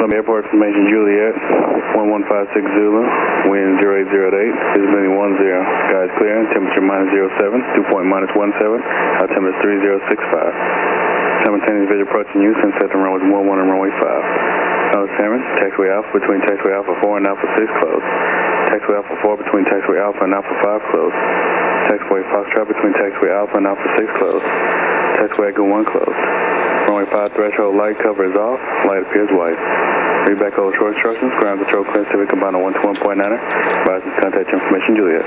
Columbia Airport information Juliet, 1156 Zulu, wind 0808, visibility 10, skies clear, temperature minus 07, dew point minus 17, altimeter 3065. Simultaneous visual approaching you, since setting runway 11 and runway 5. South Salmon, taxiway Alpha between taxiway Alpha 4 and Alpha 6 closed. Taxiway Alpha 4 between taxiway Alpha and Alpha 5 closed. Taxiway Foxtrot between taxiway Alpha and Alpha 6 closed. Taxiway Echo 1 closed. Runway 5 threshold light cover is off. Light appears white. Read back over short instructions. Ground control clear Civic combine on 121.9er. Advises contact information Juliet.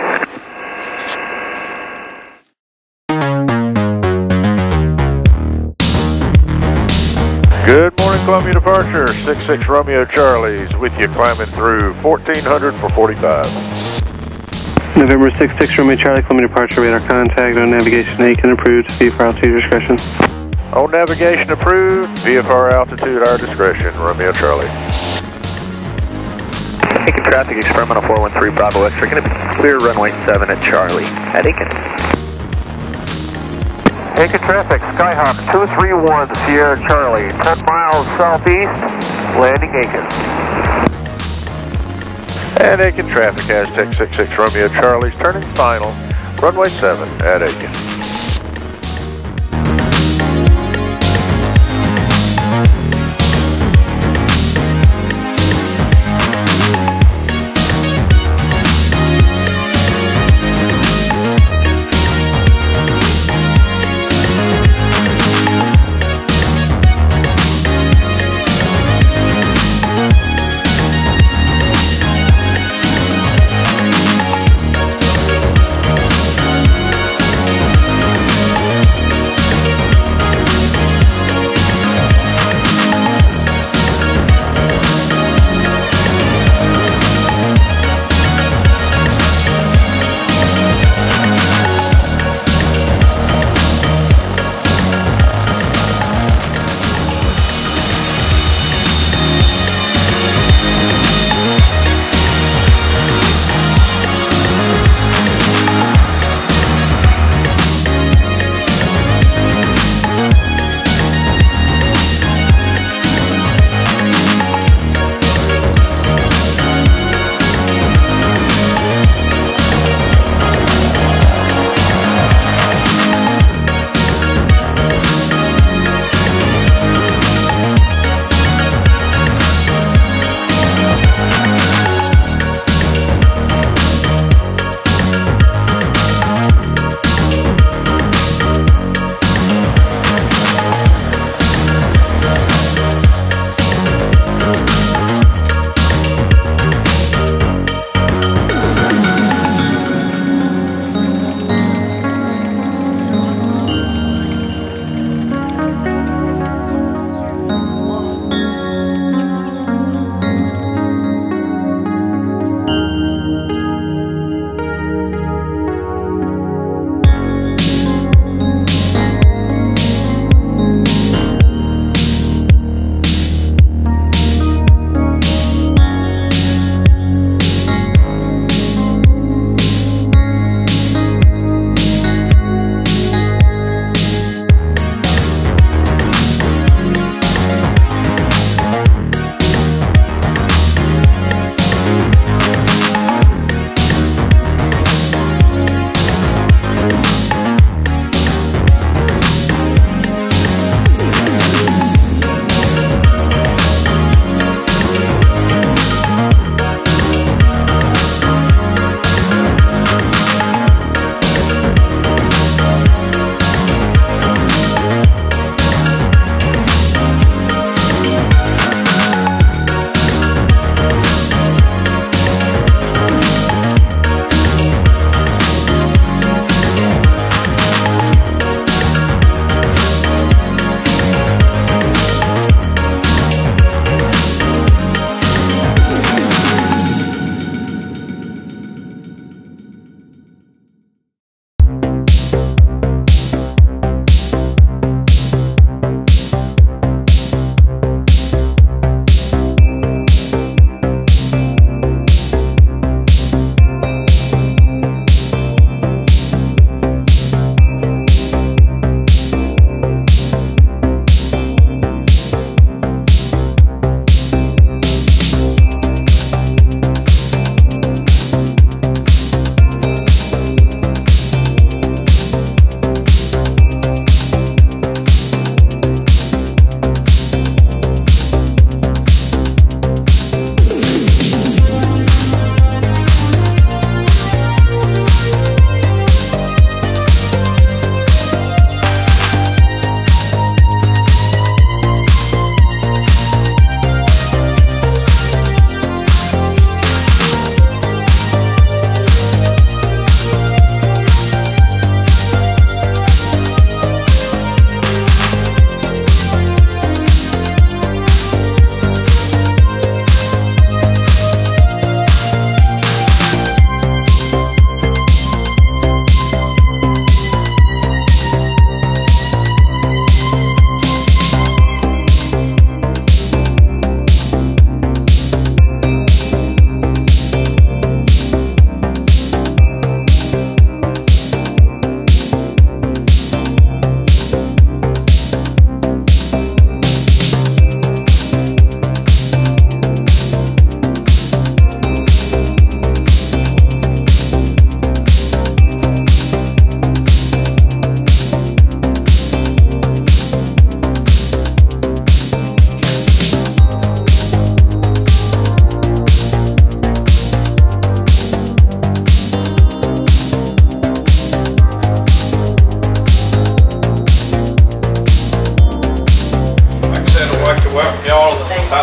Good morning, Columbia Departure. 66 Romeo Charlie's with you climbing through 1400 for 45. November 66 Romeo Charlie, Columbia Departure, radar contact, on navigation Aiken approved, VFR altitude discretion. On navigation approved, VFR altitude our discretion, Romeo Charlie. Aiken traffic, experimental 413 Bravo X. We're going to be clear runway 7 at Charlie at Aiken. Aiken traffic, Skyhawk 231 Sierra Charlie, 10 miles southeast, landing Aiken. And Aiken traffic, Aztec 66 Romeo Charlie's turning final, runway 7 at Aiken.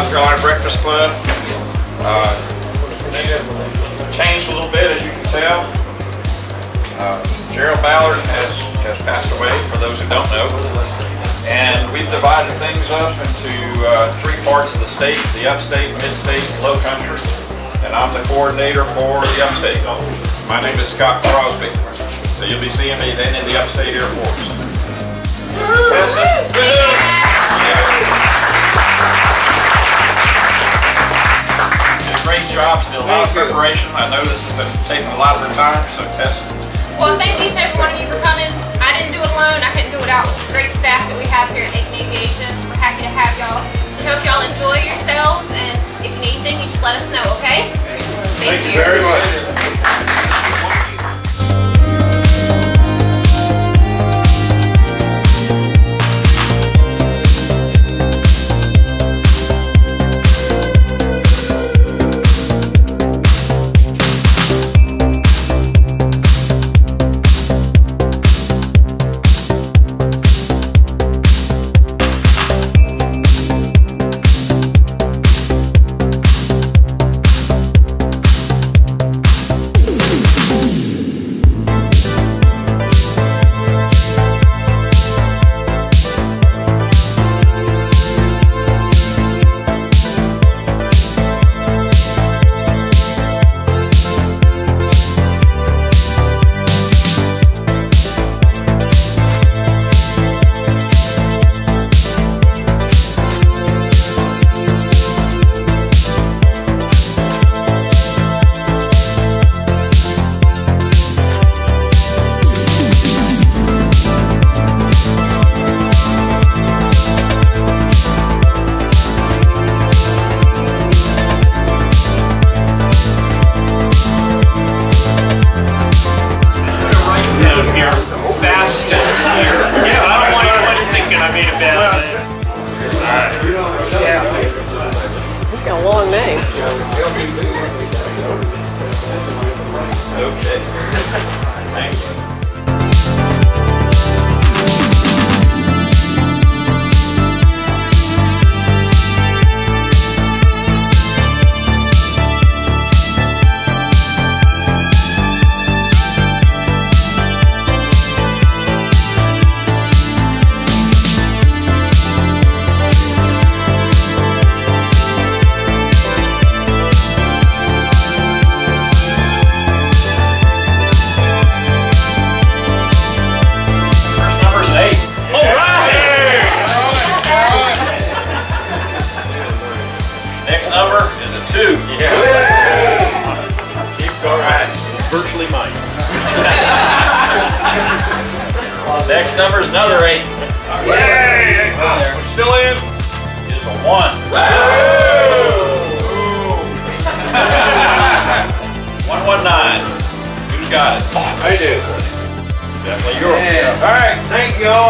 South Carolina Breakfast Club. Uh, changed a little bit, as you can tell. Uh, Gerald Ballard has, has passed away, for those who don't know. And we've divided things up into uh, three parts of the state, the upstate, midstate, low country. And I'm the coordinator for the upstate. My name is Scott Crosby. So you'll be seeing me then in the upstate Air Force. Tessa. Did a great job, did a lot of preparation. I know this has been taking a lot of her time, so Tessa. Well, thank each and every one of you for coming. I didn't do it alone. I couldn't do it without great staff that we have here at Aiken Aviation. We're happy to have y'all. We hope y'all enjoy yourselves, and if you need anything, you just let us know, okay? Thank, you very much.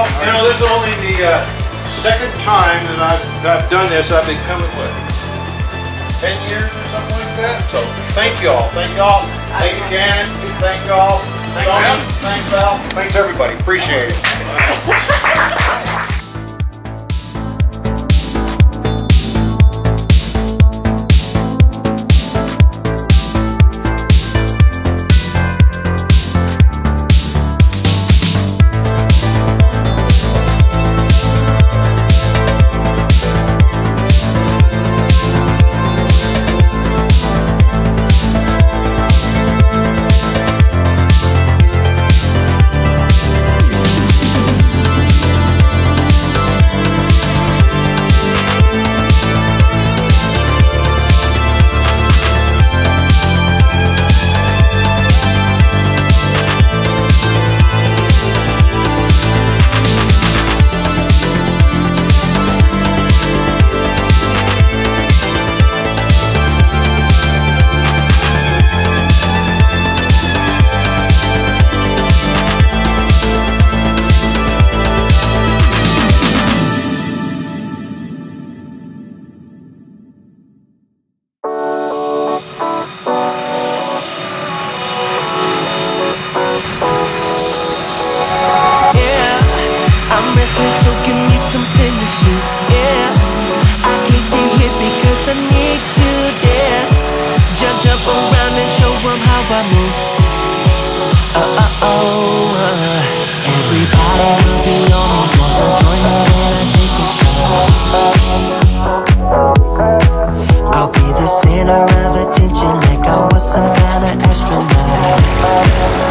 Thank you know, this is only the uh, second time that I've, I've done this. I've been coming, what, 10 years or something like that? So, thank you all. Thank you all. Thank you, Ken. Thank you all. Thanks, Val. Thanks, Val. Thanks, everybody. Appreciate it. from how I move. Oh, oh, oh. Uh. Everybody will be on me, cause I'm joining and I take a shot. I'll be the center of attention like I was some kind of astronaut.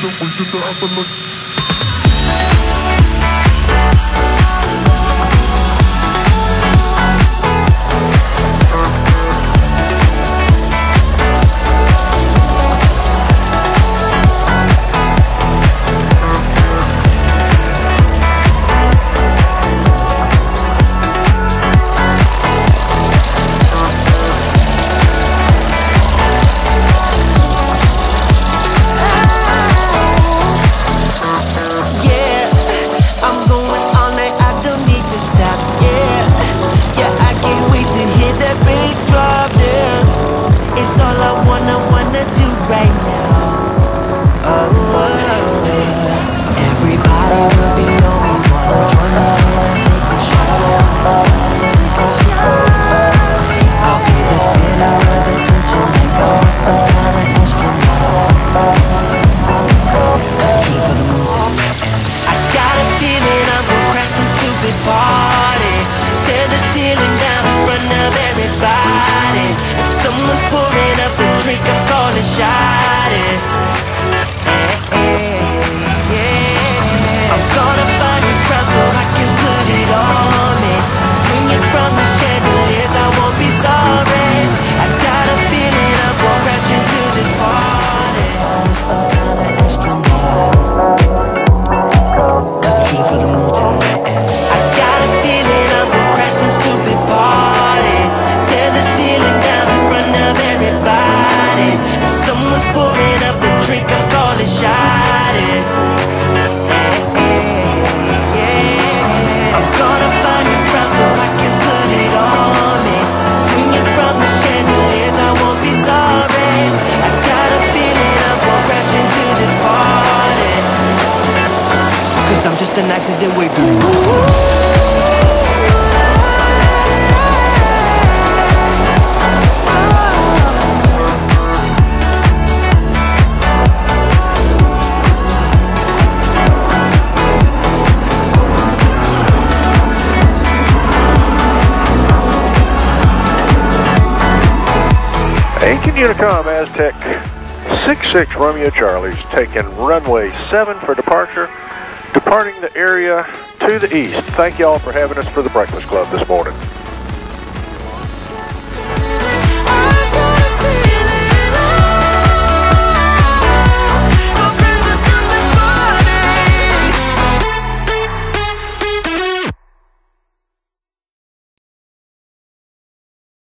Listen, we get the afterlife. the next is the wiggle. Unicom Aztec 66 Romeo Charlie's taking runway 7 for departure departing the area to the east. Thank you all for having us for the Breakfast Club this morning.